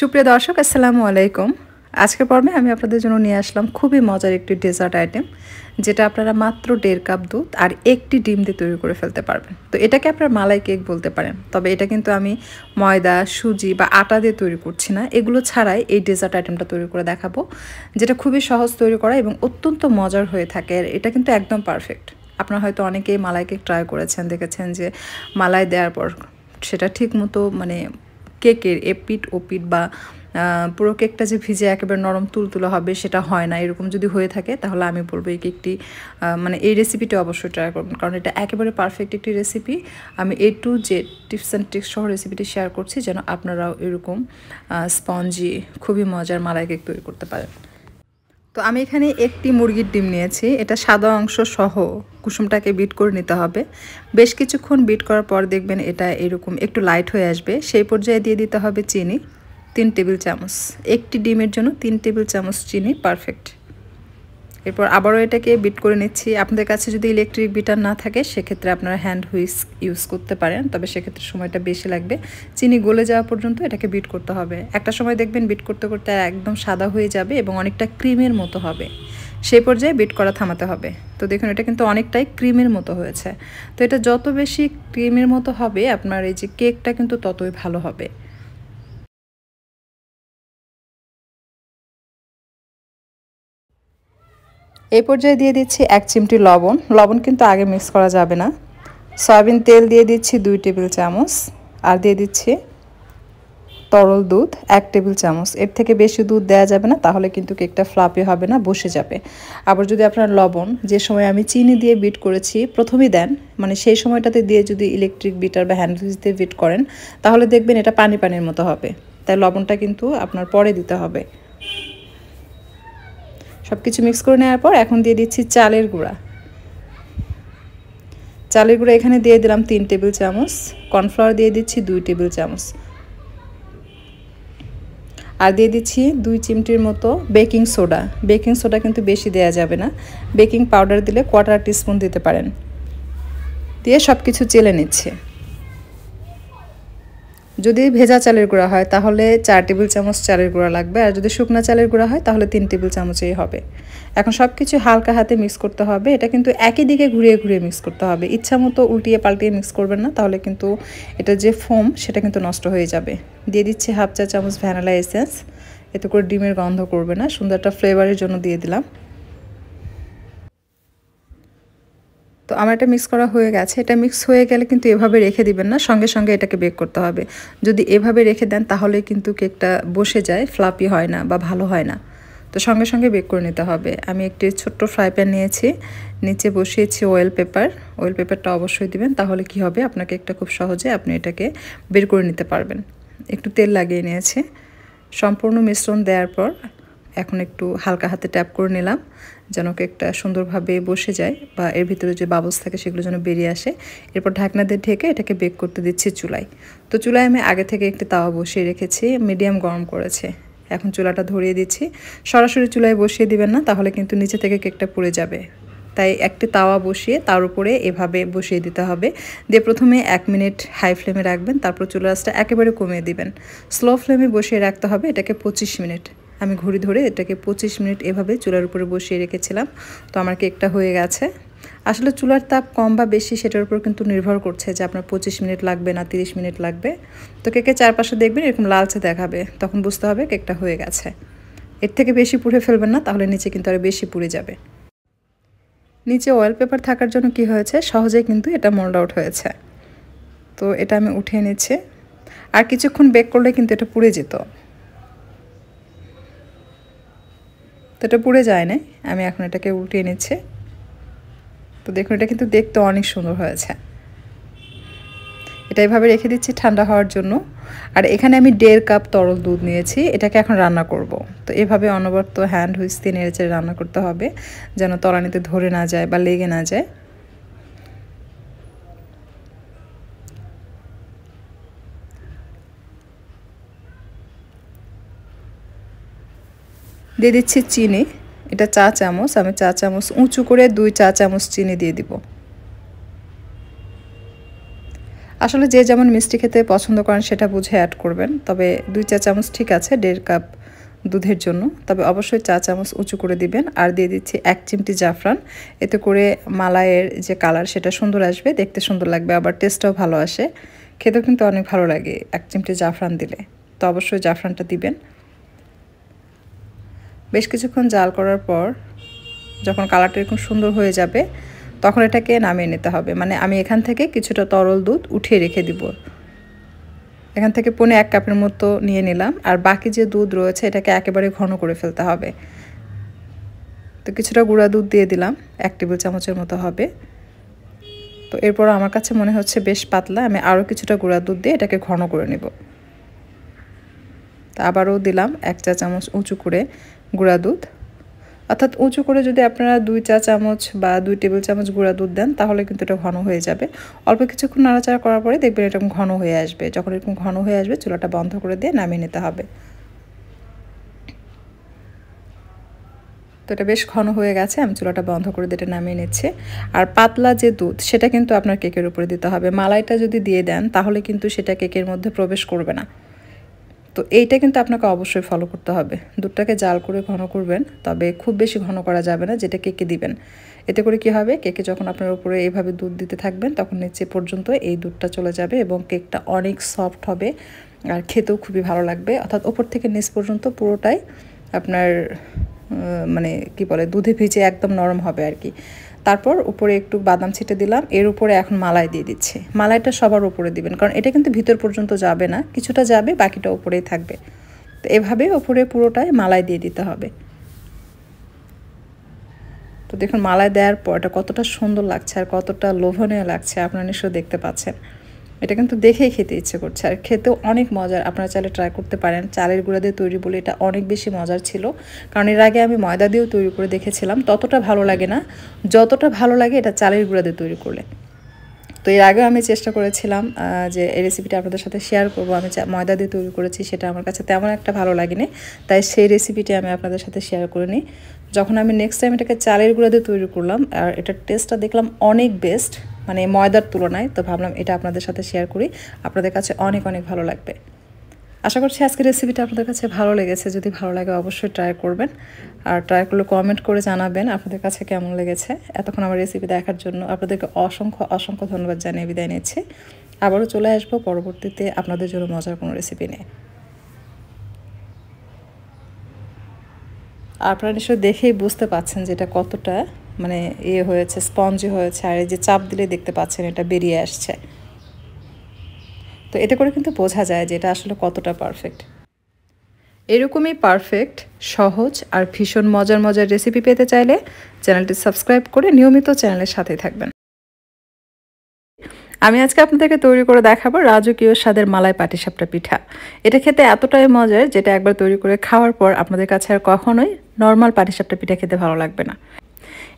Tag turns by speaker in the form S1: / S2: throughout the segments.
S1: সুপ্রিয় দর্শক, আসসালামু আলাইকুম। আজকের পর্বে আমি আপনাদের জন্য নিয়ে আসলাম খুবই মজার একটি ডেজার্ট আইটেম যেটা আপনারা মাত্র দেড় কাপ দুধ আর একটি ডিম দিয়ে তৈরি করে ফেলতে পারবেন। তো এটাকে আপনারা মালাই কেক বলতে পারেন, তবে এটা কিন্তু আমি ময়দা, সুজি বা আটা দিয়ে তৈরি করছি না। এগুলো ছাড়াই এই ডেজার্ট আইটেমটা তৈরি করে দেখাবো, যেটা খুবই সহজ তৈরি করা এবং অত্যন্ত মজার হয়ে থাকে। আর এটা কিন্তু একদম পারফেক্ট আপনারা হয়তো অনেকেই মালাই কেক ট্রাই করেছেন, দেখেছেন যে মালাই দেওয়ার পর সেটা ঠিক মতো মানে কেকের এপিট, ওপিট বা পুরো কেকটা যে ভিজে একেবারে নরম তুলতুলো হবে সেটা হয় না। এরকম যদি হয়ে থাকে তাহলে আমি বলব এই কেকটি মানে এই রেসিপিটা অবশ্যই ট্রাই করবেন। কারণ এটা একেবারে পারফেক্ট একটি রেসিপি আমি এ টু যে টিপস অ্যান্ড ট্রিক্স সহ রেসিপিটি শেয়ার করছি যেন আপনারাও এরকম স্পঞ্জি খুবই মজার মালাই কেক তৈরি করতে পারেন। তো আমি এখানে একটি মুরগির ডিম নিয়েছি। এটা সাদা অংশ সহ কুসুমটাকে বিট করে নিতে হবে। বেশ কিছুক্ষণ বিট করার পর দেখবেন এটা এরকম একটু লাইট হয়ে আসবে। সেই পর্যায়ে দিয়ে দিতে হবে চিনি, তিন টেবিল চামচ। একটি ডিমের জন্য তিন টেবিল চামচ চিনি পারফেক্ট এরপর আবারও এটাকে বিট করে নিচ্ছি। আপনাদের কাছে যদি ইলেকট্রিক বিটার না থাকে, সেক্ষেত্রে আপনারা হ্যান্ড হুইস ইউজ করতে পারেন, তবে সেক্ষেত্রে সময়টা বেশি লাগবে। চিনি গলে যাওয়া পর্যন্ত এটাকে বিট করতে হবে। একটা সময় দেখবেন বিট করতে করতে একদম সাদা হয়ে যাবে এবং অনেকটা ক্রিমের মতো হবে। সেই পর্যায়ে বিট করা থামাতে হবে। তো দেখুন, এটা কিন্তু অনেকটাই ক্রিমের মতো হয়েছে। তো এটা যত বেশি ক্রিমের মতো হবে, আপনার এই যে কেকটা কিন্তু ততই ভালো হবে। এই পর্যায়ে দিয়ে দিচ্ছি এক চিমটি লবণ। লবণ কিন্তু আগে মিক্স করা যাবে না। সয়াবিন তেল দিয়ে দিচ্ছি দুই টেবিল চামচ। আর দিয়ে দিচ্ছি তরল দুধ এক টেবিল চামচ। এর থেকে বেশি দুধ দেওয়া যাবে না, তাহলে কিন্তু কেকটা ফ্লাপি হবে না, বসে যাবে। আবার যদি আপনার লবণ, যে সময় আমি চিনি দিয়ে বিট করেছি, প্রথমেই দেন মানে সেই সময়টাতে দিয়ে যদি ইলেকট্রিক বিটার বা হ্যান্ড দিয়ে বিট করেন, তাহলে দেখবেন এটা পানি পানির মতো হবে। তাই লবণটা কিন্তু আপনার পরে দিতে হবে। সব কিছু মিক্স করে নেওয়ার পর এখন দিয়ে দিচ্ছি চালের গুঁড়া। চালের গুঁড়া এখানে দিয়ে দিলাম তিন টেবিল চামচ কর্নফ্লাওয়ার দিয়ে দিচ্ছি দুই টেবিল চামচ। আর দিয়ে দিচ্ছি দুই চিমটির মতো বেকিং সোডা বেকিং সোডা কিন্তু বেশি দেওয়া যাবে না। বেকিং পাউডার দিলে কোয়ার্টার টিস্পুন দিতে পারেন। দিয়ে সব কিছু চেলে নিচ্ছে। যদি ভেজা চালের গুঁড়া হয়, তাহলে চার টেবিল চামচ চালের গুঁড়া লাগবে। আর যদি শুকনা চালের গুঁড়া হয়, তাহলে তিন টেবিল চামচেই হবে। এখন সব কিছু হালকা হাতে মিক্স করতে হবে। এটা কিন্তু একই দিকে ঘুরিয়ে ঘুরিয়ে মিক্স করতে হবে। ইচ্ছা মতো উল্টিয়ে পাল্টিয়ে মিক্স করবেন না, তাহলে কিন্তু এটা যে ফোম সেটা কিন্তু নষ্ট হয়ে যাবে। দিয়ে দিচ্ছি হাফ চা চামচ ভ্যানিলা এসেন্স এতে করে ডিমের গন্ধ করবে না। সুন্দর একটা ফ্লেভারের জন্য দিয়ে দিলাম। তো আমার এটা মিক্স করা হয়ে গেছে। এটা মিক্স হয়ে গেলে কিন্তু এভাবে রেখে দিবেন না, সঙ্গে সঙ্গে এটাকে বেক করতে হবে। যদি এভাবে রেখে দেন তাহলে কিন্তু কেকটা বসে যায় ফ্লাপি হয় না বা ভালো হয় না। তো সঙ্গে সঙ্গে বেক করে নিতে হবে। আমি একটি ছোট্ট ফ্রাই প্যান নিয়েছি। নিচে বসিয়েছি অয়েল পেপার অয়েল পেপারটা অবশ্যই দিবেন, তাহলে কি হবে? আপনাকে একটা খুব সহজে আপনি এটাকে বের করে নিতে পারবেন। একটু তেল লাগিয়ে নিয়েছি। সম্পূর্ণ মিশ্রণ দেওয়ার পর এখন একটু হালকা হাতে ট্যাপ করে নিলাম। যেন কেকটা সুন্দরভাবে বসে যায় বা এর ভিতরে যে বাবলস থাকে সেগুলো যেন বেরিয়ে আসে। এরপর ঢাকনা দিয়ে ঢেকে এটাকে বেক করতে দিচ্ছি চুলায়। তো চুলায় আমি আগে থেকে একটি তাওয়া বসিয়ে রেখেছি মিডিয়াম গরম করেছে। এখন চুলাটা ধরিয়ে দিচ্ছি। সরাসরি চুলায় বসিয়ে দিবেন না, তাহলে কিন্তু নিচে থেকে কেকটা পুড়ে যাবে। তাই একটি তাওয়া বসিয়ে তার উপরে এভাবে বসিয়ে দিতে হবে। দিয়ে প্রথমে এক মিনিট হাই ফ্লেমে রাখবেন, তারপর চুলাসটা একেবারে কমিয়ে দিবেন। স্লো ফ্লেমে বসিয়ে রাখতে হবে এটাকে পঁচিশ মিনিট। আমি ঘড়ি ধরে এটাকে পঁচিশ মিনিট এভাবে চুলার উপরে বসিয়ে রেখেছিলাম। তো আমার কেকটা হয়ে গেছে। আসলে চুলার তাপ কম বা বেশি সেটার উপর কিন্তু নির্ভর করছে যে আপনার পঁচিশ মিনিট লাগবে না তিরিশ মিনিট লাগবে। তো কেকের চারপাশে দেখবেন এরকম লালচে দেখাবে। তখন বুঝতে হবে কেকটা হয়ে গেছে। এর থেকে বেশি পুড়ে ফেলবেন না, তাহলে নিচে কিন্তু আরও বেশি পুড়ে যাবে। নিচে অয়েল পেপার থাকার জন্য কি হয়েছে? সহজেই কিন্তু এটা মোল্ড আউট হয়েছে। তো এটা আমি উঠিয়ে নিচ্ছি। আর কিছুক্ষণ বেক করলে কিন্তু এটা পুড়ে যেত। তো এটা পুড়ে যায় নাই আমি এখন এটাকে উল্টিয়ে নিচ্ছি। তো দেখুন, এটা কিন্তু দেখতে অনেক সুন্দর হয়েছে। এটা এভাবে রেখে দিচ্ছি ঠান্ডা হওয়ার জন্য। আর এখানে আমি দেড় কাপ তরল দুধ নিয়েছি, এটাকে এখন রান্না করব। তো এভাবে অনবরত হ্যান্ড হুইস্তি নেড়েচেড়ে রান্না করতে হবে, যেন তলানিতে ধরে না যায় বা লেগে না যায়। দিয়ে দিচ্ছি চিনি, এটা চা চামচ, আমি চা চামচ, উঁচু করে দুই চা চামচ চিনি দিয়ে দিব। আসলে যে যেমন মিষ্টি খেতে পছন্দ করেন সেটা বুঝে অ্যাড করবেন, তবে দুই চা চামচ ঠিক আছে, দেড় কাপ দুধের জন্য, তবে অবশ্যই চা চামচ উঁচু করে দিবেন, আর দিয়ে দিচ্ছি এক চিমটি জাফরান, এতে করে মালাইয়ের যে কালার সেটা সুন্দর আসবে, দেখতে সুন্দর লাগবে, আবার টেস্টটাও ভালো আসে, খেতেও কিন্তু অনেক ভালো লাগে এক চিমটি জাফরান দিলে, তো অবশ্যই জাফরানটা দিবেন। বেশ কিছুক্ষণ জাল করার পর যখন কালারটা এরকম সুন্দর হয়ে যাবে, তখন এটাকে নামিয়ে নিতে হবে। মানে আমি এখান থেকে কিছুটা তরল দুধ উঠিয়ে রেখে দিব। এখান থেকে পনে এক কাপের মতো নিয়ে নিলাম, আর বাকি যে দুধ রয়েছে এটাকে একেবারে ঘন করে ফেলতে হবে। তো কিছুটা গুঁড়া দুধ দিয়ে দিলাম, এক টেবিল চামচের মতো হবে। তো এরপর আমার কাছে মনে হচ্ছে বেশ পাতলা, আমি আরও কিছুটা গুঁড়া দুধ দিয়ে এটাকে ঘন করে নেব। তা আবারও দিলাম এক চা চামচ উঁচু করে গুঁড়া দুধ। অর্থাৎ উঁচু করে যদি আপনারা দুই চা চামচ বা দুই টেবিল চামচ গুঁড়া দুধ দেন, তাহলে কিন্তু এটা ঘন হয়ে যাবে। অল্প কিছুক্ষণ নাড়াচাড়া করার পরে দেখবেন এরকম ঘন হয়ে আসবে। যখন এরকম ঘন হয়ে আসবে, চুলাটা বন্ধ করে দিয়ে নামিয়ে নিতে হবে। তো এটা বেশ ঘন হয়ে গেছে, আমি চুলাটা বন্ধ করে দিয়ে এটা নামিয়ে নিচ্ছি। আর পাতলা যে দুধ, সেটা কিন্তু আপনার কেকের উপরে দিতে হবে। মালাইটা যদি দিয়ে দেন, তাহলে কিন্তু সেটা কেকের মধ্যে প্রবেশ করবে না। তো এইটা কিন্তু আপনাকে অবশ্যই ফলো করতে হবে। দুধটাকে জাল করে ঘন করবেন, তবে খুব বেশি ঘন করা যাবে না, যেটা কেকে দিবেন। এতে করে কি হবে, কেকে যখন আপনার উপরে এইভাবে দুধ দিতে থাকবেন, তখন নিচে পর্যন্ত এই দুধটা চলে যাবে এবং কেকটা অনেক সফট হবে আর খেতেও খুবই ভালো লাগবে। অর্থাৎ ওপর থেকে নিচ পর্যন্ত পুরোটাই আপনার মানে কি বলে, দুধে ভিজে একদম নরম হবে আর কি। তারপর উপরে একটু বাদাম ছিটে দিলাম। এর উপরে এখন মালাই দিয়ে দিচ্ছি। মালাইটা সবার উপরে দিবেন, কারণ এটা কিন্তু ভিতর পর্যন্ত যাবে না, কিছুটা যাবে, বাকিটা উপরেই থাকবে। তো এভাবে উপরে পুরোটাই মালাই দিয়ে দিতে হবে। তো দেখুন, মালাই দেওয়ার পর এটা কতটা সুন্দর লাগছে আর কতটা লোভনীয় লাগছে, আপনারা নিশ্চয়ই দেখতে পাচ্ছেন। এটা কিন্তু দেখেই খেতে ইচ্ছে করছে। আর খেতেও অনেক মজার। আপনারা চাইলে ট্রাই করতে পারেন। চালের গুঁড়া দিয়ে তৈরি বলে এটা অনেক বেশি মজার ছিল। কারণ এর আগে আমি ময়দা দিয়েও তৈরি করে দেখেছিলাম। ততটা ভালো লাগে না। যতটা ভালো লাগে এটা চালের গুঁড়া দিয়ে তৈরি করলে। তো এর আগেও আমি চেষ্টা করেছিলাম যে এই রেসিপিটা আপনাদের সাথে শেয়ার করব। আমি ময়দা দিয়ে তৈরি করেছি, সেটা আমার কাছে তেমন একটা ভালো লাগেনি। তাই সেই রেসিপিটি আমি আপনাদের সাথে শেয়ার করে নিই। যখন আমি নেক্সট টাইম এটাকে চালের গুঁড়া দিয়ে তৈরি করলাম, আর এটার টেস্টটা দেখলাম অনেক বেস্ট মানে ময়দার তুলনায়, তো ভাবলাম এটা আপনাদের সাথে শেয়ার করি। আপনাদের কাছে অনেক অনেক ভালো লাগবে। আশা করছি আজকের রেসিপিটা আপনাদের কাছে ভালো লেগেছে। যদি ভালো লাগে অবশ্যই ট্রাই করবেন। আর ট্রাই করলে কমেন্ট করে জানাবেন আপনাদের কাছে কেমন লেগেছে। এতক্ষণ আমার রেসিপি দেখার জন্য আপনাদেরকে অসংখ্য অসংখ্য ধন্যবাদ জানিয়ে বিদায় নিচ্ছি। আবারও চলে আসব পরবর্তীতে আপনাদের জন্য মজার কোনো রেসিপি নিয়ে। আপনারা নিশ্চয়ই দেখেই বুঝতে পাচ্ছেন যে এটা কতটা মানে ইয়ে হয়েছে, স্পঞ্জি হয়েছে, আর যে চাপ দিলে দেখতে পাচ্ছেন এটা বেরিয়ে আসছে। তো এতে করে কিন্তু বোঝা যায় যে এটা আসলে কতটা পারফেক্ট এরকমই পারফেক্ট সহজ আর ভীষণ মজার মজার রেসিপি পেতে চাইলে চ্যানেলটি সাবস্ক্রাইব করে নিয়মিত চ্যানেলের সাথেই থাকবেন। আমি আজকে আপনাদেরকে তৈরি করে দেখাবো রাজকীয় স্বাদের মালাই পাটিসাপটা পিঠা। এটা খেতে এতটাই মজার যেটা একবার তৈরি করে খাওয়ার পর আপনাদের কাছে আর কখনোই নর্মাল পাটিসাপটা পিঠা খেতে ভালো লাগবে না।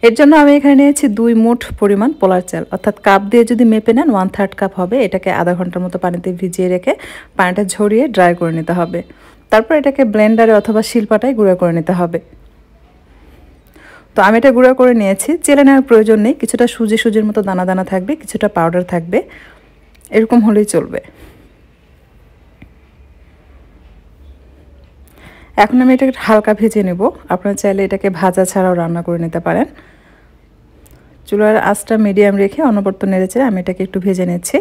S1: এর জন্য আমি এখানে নিয়েছি দুই মুঠ পরিমাণ পোলার চাল। অর্থাৎ কাপ দিয়ে যদি মেপে নেন ওয়ান থার্ড কাপ হবে। এটাকে আধা ঘণ্টার মতো পানিতে ভিজিয়ে রেখে পানিটা ঝরিয়ে ড্রাই করে নিতে হবে। তারপর এটাকে ব্লেন্ডারে অথবা শিলপাটায় গুঁড়ো করে নিতে হবে। তো আমি এটা গুঁড়ো করে নিয়েছি। চেলে নেওয়ার প্রয়োজন নেই। কিছুটা সুজি সুজির মতো দানা দানা থাকবে, কিছুটা পাউডার থাকবে। এরকম হলেই চলবে। এখন আমি এটাকে হালকা ভেজে নেব। আপনারা চাইলে এটাকে ভাজা ছাড়াও রান্না করে নিতে পারেন। চুলার আঁচটা মিডিয়াম রেখে অনবর্ত নেড়েছে আমি এটাকে একটু ভেজে নিচ্ছি।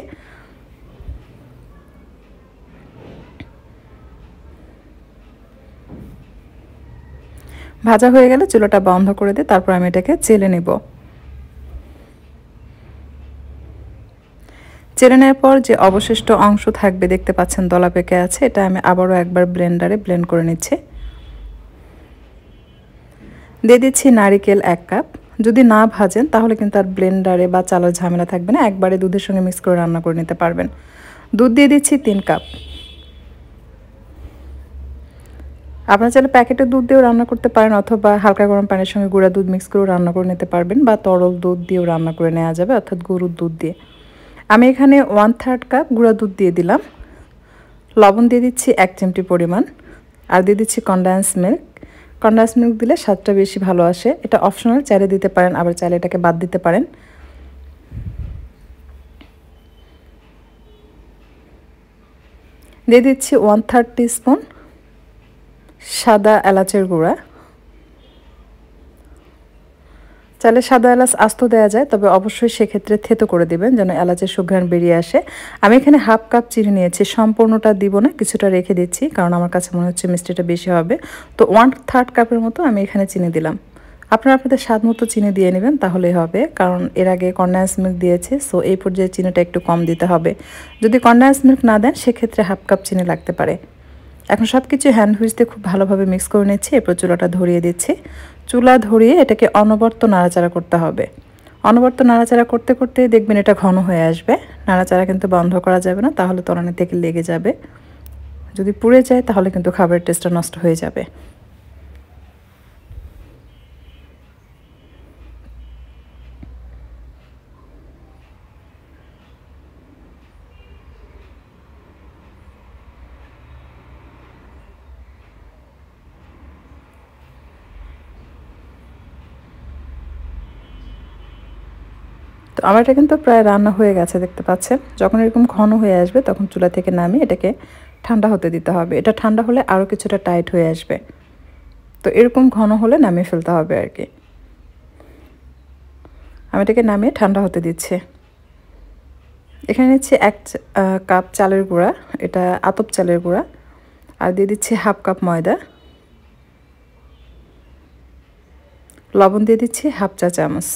S1: ভাজা হয়ে গেলে চুলোটা বন্ধ করে দিয়ে তারপর আমি এটাকে চেলে নেব। চেলে নেওয়ার পর যে অবশিষ্ট অংশ থাকবে দেখতে পাচ্ছেন দলা পেকে আছে, এটা আমি আবারও একবার ব্লেন্ডারে ব্লেন্ড করে নিচ্ছি। দিয়ে দিচ্ছি নারিকেল এক কাপ। যদি না ভাজেন, তাহলে কিন্তু আর ব্লেন্ডারে বা চালের ঝামেলা থাকবে না। একবারে দুধের সঙ্গে মিক্স করে রান্না করে নিতে পারবেন। দুধ দিয়ে দিচ্ছি তিন কাপ। আপনারা চাইলে প্যাকেটের দুধ দিয়েও রান্না করতে পারেন, অথবা হালকা গরম পানির সঙ্গে গুঁড়া দুধ মিক্স করেও রান্না করে নিতে পারবেন, বা তরল দুধ দিয়েও রান্না করে নেওয়া যাবে, অর্থাৎ গরুর দুধ দিয়ে। আমি এখানে ওয়ান থার্ড কাপ গুঁড়া দুধ দিয়ে দিলাম। লবণ দিয়ে দিচ্ছি এক চিমটি পরিমাণ। আর দিয়ে দিচ্ছি কন্ডেন্স মিল্ক কন্ডাস মিল্ক দিলে স্বাদটা বেশি ভালো আসে। এটা অপশনাল চাইলে দিতে পারেন, আবার চাইলে এটাকে বাদ দিতে পারেন। দিয়ে দিচ্ছি ওয়ান থার্ড স্পুন সাদা এলাচের গুঁড়া। চাইলে সাদা এলাচ আস্ত দেওয়া যায়, তবে অবশ্যই সেক্ষেত্রে থেতো করে দিবেন যেন এলাচের সুঘ্রাণ বেরিয়ে আসে। আমি এখানে হাফ কাপ চিনি নিয়েছি, সম্পূর্ণটা দিব না, কিছুটা রেখে দিচ্ছি, কারণ আমার কাছে মনে হচ্ছে মিষ্টিটা বেশি হবে। তো ওয়ান থার্ড কাপের মতো আমি এখানে চিনি দিলাম। আপনারা আপনাদের স্বাদ মতো চিনি দিয়ে নেবেন, তাহলেই হবে, কারণ এর আগে কর্নাস মিল্ক দিয়েছে, সো এই পর্যায়ে চিনিটা একটু কম দিতে হবে। যদি কর্নাস মিল্ক না দেন, সেক্ষেত্রে হাফ কাপ চিনি লাগতে পারে। এখন সব কিছু হ্যান্ড হুইচ দিয়ে খুব ভালোভাবে মিক্স করে নিচ্ছি, এরপর চুলাটা ধরিয়ে দিচ্ছি। চুলা ধরিয়ে এটাকে অনবর্ত নাড়াচাড়া করতে হবে। অনবর্ত নাড়াচাড়া করতে করতে দেখবেন এটা ঘন হয়ে আসবে। নাড়াচাড়া কিন্তু বন্ধ করা যাবে না, তাহলে তলানি থেকে লেগে যাবে। যদি পুড়ে যায়, তাহলে কিন্তু খাবারের টেস্টটা নষ্ট হয়ে যাবে। তো আমার এটা কিন্তু প্রায় রান্না হয়ে গেছে, দেখতে পাচ্ছেন। যখন এরকম ঘন হয়ে আসবে, তখন চুলা থেকে নামিয়ে এটাকে ঠান্ডা হতে দিতে হবে। এটা ঠান্ডা হলে আরও কিছুটা টাইট হয়ে আসবে। তো এরকম ঘন হলে নামিয়ে ফেলতে হবে আর কি। আমি এটাকে নামিয়ে ঠান্ডা হতে দিচ্ছি। এখানে নিচ্ছি এক কাপ চালের গুঁড়া। এটা আতপ চালের গুঁড়া। আর দিয়ে দিচ্ছি হাফ কাপ ময়দা। লবণ দিয়ে দিচ্ছি হাফ চা চামচ।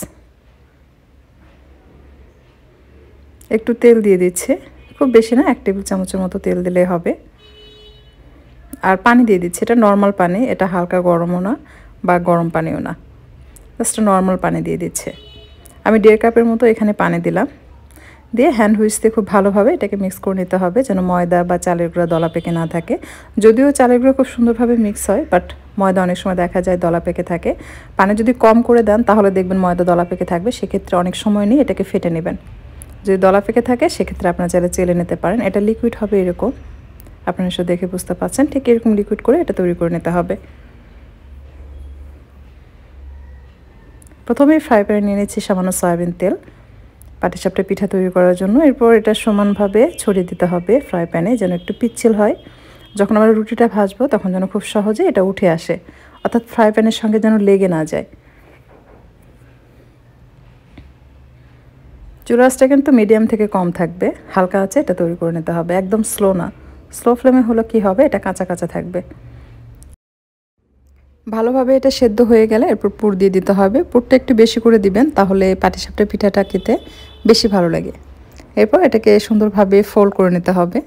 S1: একটু তেল দিয়ে দিচ্ছে। খুব বেশি না, এক টেবিল চামচের মতো তেল দিলেই হবে। আর পানি দিয়ে দিচ্ছে, এটা নর্মাল পানি, এটা হালকা গরমও না বা গরম পানিও না। জাস্ট নর্মাল পানি দিয়ে দিচ্ছে। আমি দেড় কাপের মতো এখানে পানি দিলাম। দিয়ে হ্যান্ড হুইস দিয়ে খুব ভালোভাবে এটাকে মিক্স করে নিতে হবে যেন ময়দা বা চালের গুঁড়া দলা পেকে না থাকে। যদিও চালের গুঁড়ো খুব সুন্দরভাবে মিক্স হয় বাট ময়দা অনেক সময় দেখা যায় দলা পেকে থাকে। পানি যদি কম করে দেন, তাহলে দেখবেন ময়দা দলা পেকে থাকবে। সেক্ষেত্রে অনেক সময় নিয়ে এটাকে ফেটে নেবেন। যদি দলা পেকে থাকে, সেক্ষেত্রে আপনার চাইলে চেলে নিতে পারেন। এটা লিকুইড হবে এরকম। আপনারা এসে দেখে বুঝতে পারছেন। ঠিক এরকম লিকুইড করে এটা তৈরি করে নিতে হবে। প্রথমেই ফ্রাই প্যানে নিয়ে নিচ্ছি সামান্য সয়াবিন তেল, পাটিসাপটা পিঠা তৈরি করার জন্য। এরপর এটা সমানভাবে ছড়িয়ে দিতে হবে ফ্রাই প্যানে যেন একটু পিচ্ছিল হয়। যখন আমরা রুটিটা ভাজবো, তখন যেন খুব সহজে এটা উঠে আসে। অর্থাৎ ফ্রাই প্যানের সঙ্গে যেন লেগে না যায়। চুলাসটা কিন্তু মিডিয়াম থেকে কম থাকবে। হালকা আছে, এটা তৈরি করে নিতে হবে। একদম স্লো না। স্লো ফ্লেমে হলো কি হবে? এটা কাঁচা কাঁচা থাকবে। ভালোভাবে এটা সেদ্ধ হয়ে গেলে এরপর পুর দিয়ে দিতে হবে। পুরটা একটু বেশি করে দিবেন, তাহলে পাটিসাপটা পিঠাটা খেতে বেশি ভালো লাগে। এরপর এটাকে সুন্দরভাবে ফোল্ড করে নিতে হবে।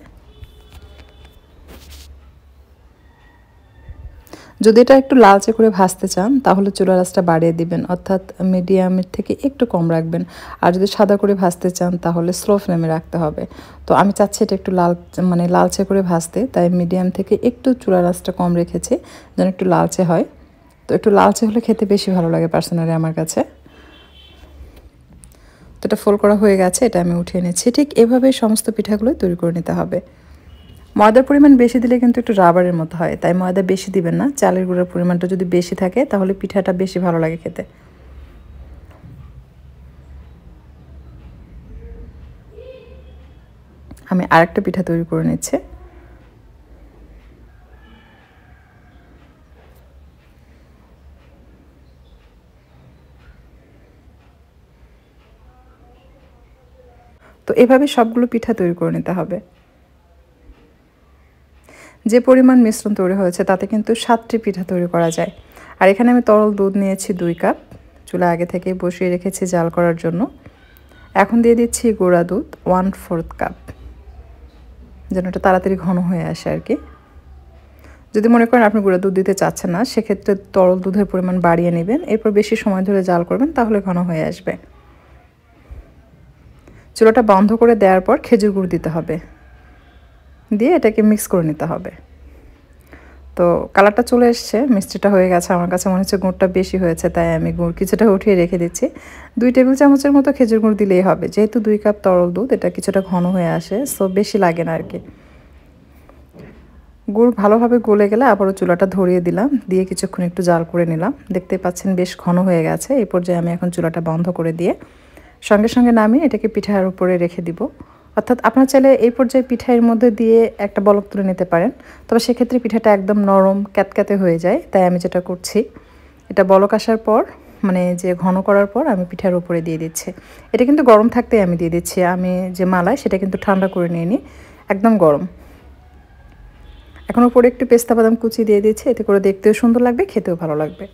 S1: যদি এটা একটু লালচে করে ভাজতে চান, তাহলে চুলা রাসটা বাড়িয়ে দিবেন। অর্থাৎ মিডিয়ামের থেকে একটু কম রাখবেন। আর যদি সাদা করে ভাজতে চান, তাহলে স্লো ফ্লেমে রাখতে হবে। তো আমি চাচ্ছি এটা একটু লাল মানে লালচে করে ভাজতে, তাই মিডিয়াম থেকে একটু চুলা রাসটা কম রেখেছি, যেন একটু লালচে হয়। তো একটু লালচে হলে খেতে বেশি ভালো লাগে পার্সোনালি আমার কাছে। তো এটা ফোল করা হয়ে গেছে, এটা আমি উঠিয়ে নিচ্ছি ঠিক এভাবেই সমস্ত পিঠাগুলোই তৈরি করে নিতে হবে। ময়দার পরিমাণ বেশি দিলে কিন্তু একটু রাবারের মতো হয়, তাই ময়দা বেশি দিবেন না। চালের গুঁড়োর পরিমাণটা যদি বেশি থাকে, তাহলে পিঠাটা বেশি ভালো লাগে খেতে। আমি আরেকটা পিঠা তৈরি করে নিচ্ছি। তো এভাবে সবগুলো পিঠা তৈরি করে নিতে হবে। যে পরিমাণ মিশ্রণ তৈরি হয়েছে, তাতে কিন্তু সাতটি পিঠা তৈরি করা যায়। আর এখানে আমি তরল দুধ নিয়েছি দুই কাপ, চুলা আগে থেকে বসিয়ে রেখেছি জাল করার জন্য। এখন দিয়ে দিচ্ছি গুঁড়া দুধ ওয়ান ফোর্থ কাপ যেন এটা তাড়াতাড়ি ঘন হয়ে আসে আর কি। যদি মনে করেন আপনি গুঁড়া দুধ দিতে চাচ্ছেন না, সেক্ষেত্রে তরল দুধের পরিমাণ বাড়িয়ে নেবেন। এরপর বেশি সময় ধরে জাল করবেন, তাহলে ঘন হয়ে আসবে। চুলাটা বন্ধ করে দেওয়ার পর খেজুর গুড় দিতে হবে। দিয়ে এটাকে মিক্স করে নিতে হবে। তো কালারটা চলে এসছে, মিষ্টিটা হয়ে গেছে। আমার কাছে মনে হচ্ছে গুড়টা বেশি হয়েছে, তাই আমি গুড় কিছুটা উঠিয়ে রেখে দিচ্ছি। দুই টেবিল চামচের মতো খেজুর গুড় দিলেই হবে। যেহেতু দুই কাপ তরল দুধ, এটা কিছুটা ঘন হয়ে আসে সো বেশি লাগে না আর কি গুড় ভালোভাবে গলে গেলে আবারও চুলাটা ধরিয়ে দিলাম, দিয়ে কিছুক্ষণ একটু জাল করে নিলাম। দেখতে পাচ্ছেন বেশ ঘন হয়ে গেছে। এই পর্যায়ে আমি এখন চুলাটা বন্ধ করে দিয়ে সঙ্গে সঙ্গে নামিয়ে এটাকে পিঠার উপরে রেখে দিব। অর্থাৎ আপনার চাইলে এই পর্যায়ে পিঠার মধ্যে দিয়ে একটা বলক তুলে নিতে পারেন। তবে সেক্ষেত্রে পিঠাটা একদম নরম, ক্যাতক্যাতে হয়ে যায়। তাই আমি যেটা করছি, এটা বলক আসার পর মানে যে ঘন করার পর আমি পিঠার উপরে দিয়ে দিচ্ছি। এটা কিন্তু গরম থাকতেই আমি দিয়ে দিচ্ছি। আমি যে মালাই, সেটা কিন্তু ঠান্ডা করে নিয়ে নিই একদম গরম। এখন উপরে একটু পেস্তা বাদাম কুচি দিয়ে দিচ্ছি। এতে করে দেখতেও সুন্দর লাগবে, খেতেও ভালো লাগবে।